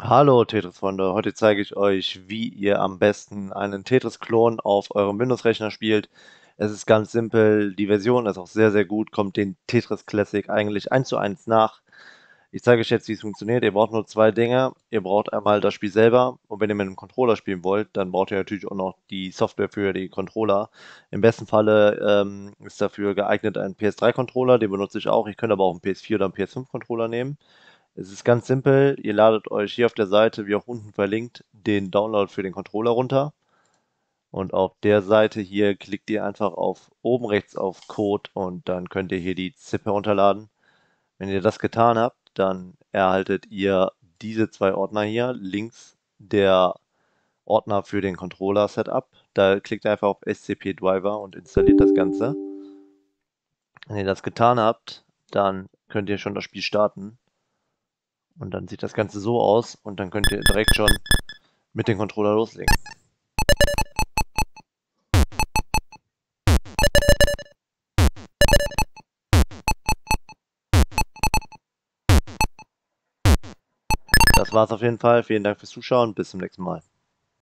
Hallo Tetris-Freunde, heute zeige ich euch, wie ihr am besten einen Tetris-Klon auf eurem Windows-Rechner spielt. Es ist ganz simpel, die Version ist auch sehr, sehr gut, kommt den Tetris Classic eigentlich eins zu eins nach. Ich zeige euch jetzt, wie es funktioniert. Ihr braucht nur zwei Dinge. Ihr braucht einmal das Spiel selber und wenn ihr mit einem Controller spielen wollt, dann braucht ihr natürlich auch noch die Software für die Controller. Im besten Falle ähm, ist dafür geeignet ein PS3-Controller, den benutze ich auch. Ich könnte aber auch einen PS4 oder einen PS5-Controller nehmen. Es ist ganz simpel. Ihr ladet euch hier auf der Seite, wie auch unten verlinkt, den Download für den Controller runter. Und auf der Seite hier klickt ihr einfach auf oben rechts auf Code und dann könnt ihr hier die ZIP herunterladen. Wenn ihr das getan habt, dann erhaltet ihr diese zwei Ordner hier. Links der Ordner für den Controller Setup. Da klickt ihr einfach auf SCP Driver und installiert das Ganze. Wenn ihr das getan habt, dann könnt ihr schon das Spiel starten. Und dann sieht das Ganze so aus und dann könnt ihr direkt schon mit dem Controller loslegen. Das war's auf jeden Fall. Vielen Dank fürs Zuschauen. Bis zum nächsten Mal.